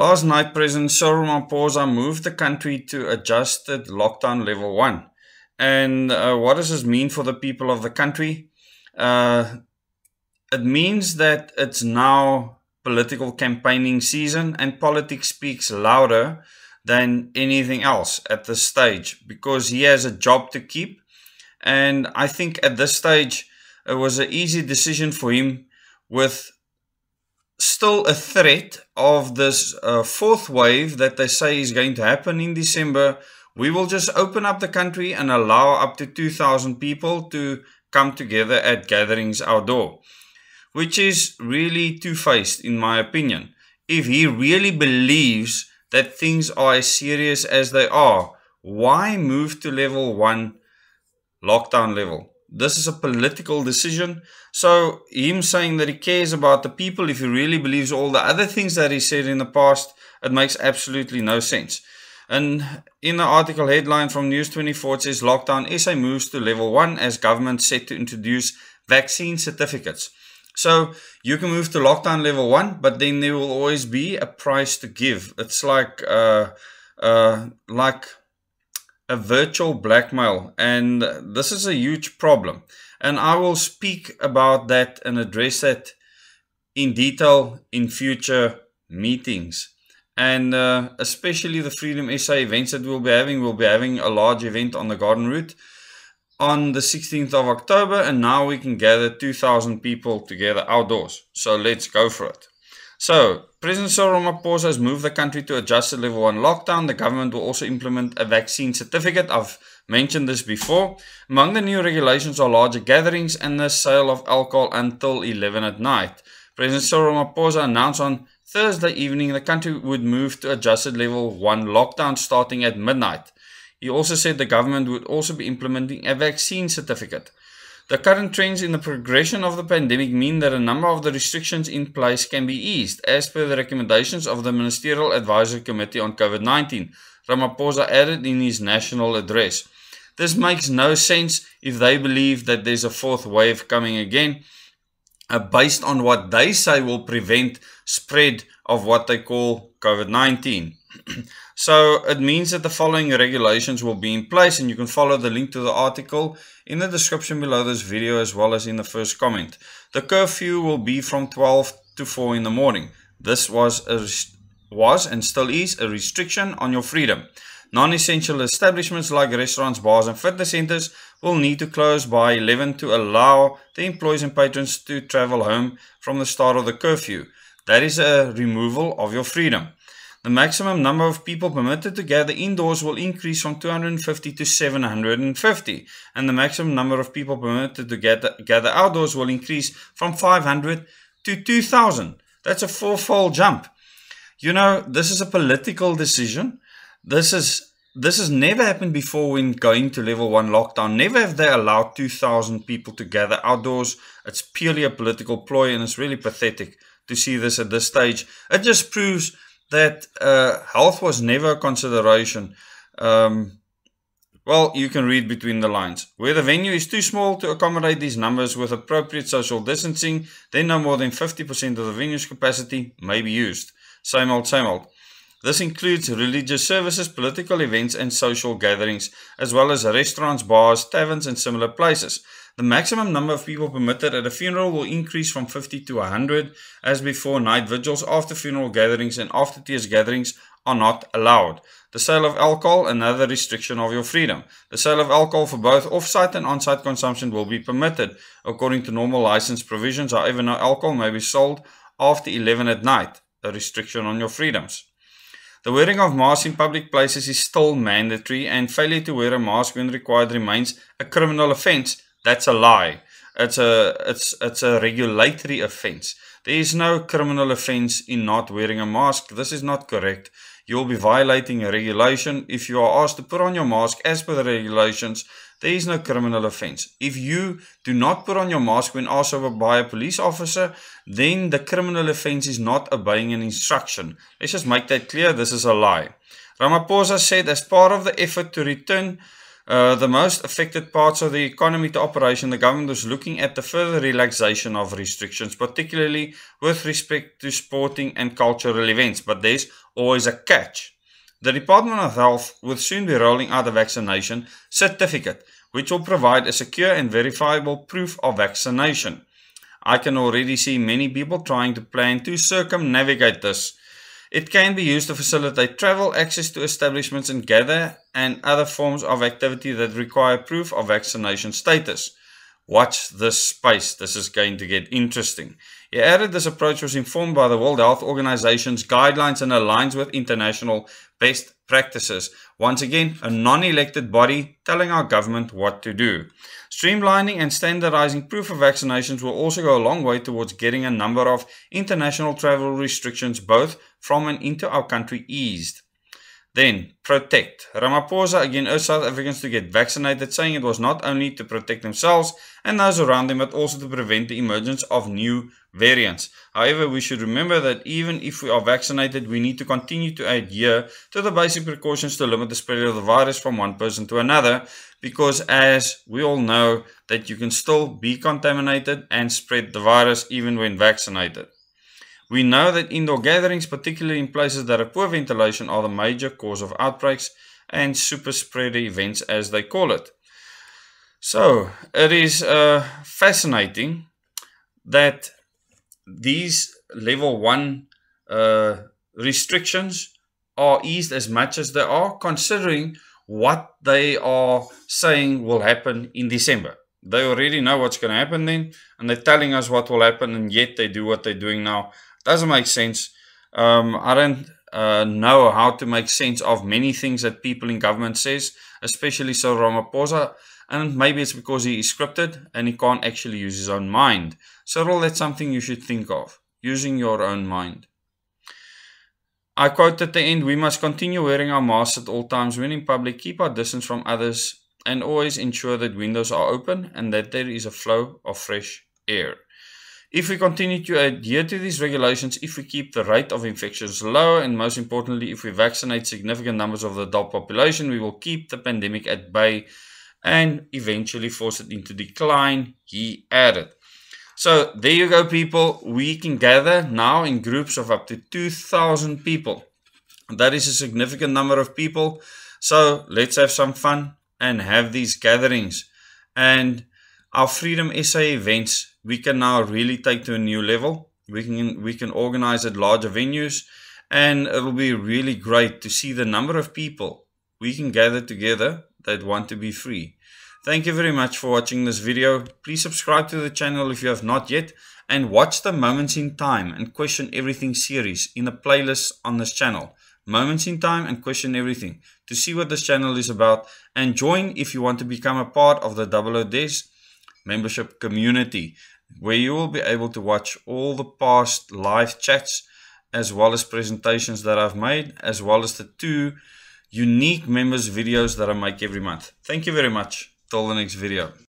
Last night, President Cyril Ramaphosa moved the country to adjusted lockdown level one. And uh, what does this mean for the people of the country? Uh, it means that it's now political campaigning season and politics speaks louder than anything else at this stage because he has a job to keep. And I think at this stage, it was an easy decision for him with still a threat of this uh, fourth wave that they say is going to happen in December. We will just open up the country and allow up to 2,000 people to come together at gatherings outdoor, which is really two faced, in my opinion. If he really believes that things are as serious as they are, why move to level one lockdown level? This is a political decision. So, him saying that he cares about the people, if he really believes all the other things that he said in the past, it makes absolutely no sense. And in the article headline from News 24, it says lockdown SA moves to level one as government set to introduce vaccine certificates. So you can move to lockdown level one, but then there will always be a price to give. It's like uh, uh, like a virtual blackmail, and this is a huge problem. And I will speak about that and address that in detail in future meetings. And uh, especially the Freedom SA events that we'll be having. We'll be having a large event on the Garden Route on the 16th of October, and now we can gather 2,000 people together outdoors. So let's go for it. So, President Cyril Ramaphosa has moved the country to adjusted level 1 lockdown. The government will also implement a vaccine certificate. I've mentioned this before. Among the new regulations are larger gatherings and the sale of alcohol until 11 at night. President Cyril Ramaphosa announced on Thursday evening the country would move to adjusted level 1 lockdown starting at midnight. He also said the government would also be implementing a vaccine certificate. The current trends in the progression of the pandemic mean that a number of the restrictions in place can be eased, as per the recommendations of the Ministerial Advisory Committee on COVID 19, Ramaphosa added in his national address. This makes no sense if they believe that there's a fourth wave coming again, uh, based on what they say will prevent spread of what they call COVID 19. so it means that the following regulations will be in place and you can follow the link to the article in the description below this video as well as in the first comment. The curfew will be from 12 to 4 in the morning. This was a was and still is a restriction on your freedom. Non-essential establishments like restaurants, bars and fitness centers will need to close by 11 to allow the employees and patrons to travel home from the start of the curfew. That is a removal of your freedom. The maximum number of people permitted to gather indoors will increase from 250 to 750, and the maximum number of people permitted to gather, gather outdoors will increase from 500 to 2000. That's a fourfold jump. You know, this is a political decision. This is this has never happened before when going to level 1 lockdown. Never have they allowed 2,000 people to gather outdoors. It's purely a political ploy and it's really pathetic to see this at this stage. It just proves that uh, health was never a consideration. Um, well, you can read between the lines. Where the venue is too small to accommodate these numbers with appropriate social distancing, then no more than 50% of the venue's capacity may be used. Same old, same old. This includes religious services, political events, and social gatherings, as well as restaurants, bars, taverns, and similar places. The maximum number of people permitted at a funeral will increase from 50 to 100. As before, night vigils, after funeral gatherings, and after tears gatherings are not allowed. The sale of alcohol, another restriction of your freedom. The sale of alcohol for both off-site and on-site consumption will be permitted. According to normal license provisions, however, no alcohol may be sold after 11 at night, a restriction on your freedoms. The wearing of masks in public places is still mandatory and failure to wear a mask when required remains a criminal offence that's a lie. It's a it's it's a regulatory offense. There is no criminal offense in not wearing a mask. This is not correct. You'll be violating a regulation if you are asked to put on your mask as per the regulations. There is no criminal offense. If you do not put on your mask when asked over by a police officer, then the criminal offense is not obeying an instruction. Let's just make that clear. This is a lie. Ramaphosa said as part of the effort to return Uh, the most affected parts of the economy to operation, the government was looking at the further relaxation of restrictions, particularly with respect to sporting and cultural events. But there's always a catch. The Department of Health will soon be rolling out a vaccination certificate, which will provide a secure and verifiable proof of vaccination. I can already see many people trying to plan to circumnavigate this it can be used to facilitate travel, access to establishments, and gather and other forms of activity that require proof of vaccination status. Watch this space. This is going to get interesting. He added this approach was informed by the World Health Organization's guidelines and aligns with international best practices. Once again, a non elected body telling our government what to do. Streamlining and standardizing proof of vaccinations will also go a long way towards getting a number of international travel restrictions both from and into our country eased. Then, protect. Ramaphosa again urged South Africans to get vaccinated, saying it was not only to protect themselves and those around them, but also to prevent the emergence of new variants. However, we should remember that even if we are vaccinated, we need to continue to adhere to the basic precautions to limit the spread of the virus from one person to another, because as we all know, that you can still be contaminated and spread the virus even when vaccinated. We know that indoor gatherings, particularly in places that have poor ventilation, are the major cause of outbreaks and super spreader events, as they call it. So, it is uh, fascinating that these level 1 uh, restrictions are eased as much as they are, considering what they are saying will happen in December. They already know what's going to happen then, and they're telling us what will happen, and yet they do what they're doing now doesn't make sense. Um, I don't uh, know how to make sense of many things that people in government says, especially so Ramaphosa. And maybe it's because he is scripted and he can't actually use his own mind. Cyril, that's something you should think of, using your own mind. I quote at the end, we must continue wearing our masks at all times when in public, keep our distance from others, and always ensure that windows are open and that there is a flow of fresh air. If we continue to adhere to these regulations, if we keep the rate of infections low, and most importantly, if we vaccinate significant numbers of the adult population, we will keep the pandemic at bay and eventually force it into decline, he added. So there you go, people. We can gather now in groups of up to 2,000 people. That is a significant number of people. So let's have some fun and have these gatherings. And our Freedom SA events we can now really take to a new level. We can we can organize at larger venues, and it will be really great to see the number of people we can gather together that want to be free. Thank you very much for watching this video. Please subscribe to the channel if you have not yet and watch the Moments in Time and Question Everything series in the playlist on this channel. Moments in Time and Question Everything to see what this channel is about and join if you want to become a part of the Double O Des membership community where you will be able to watch all the past live chats as well as presentations that I've made as well as the two unique members videos that I make every month. Thank you very much. Till the next video.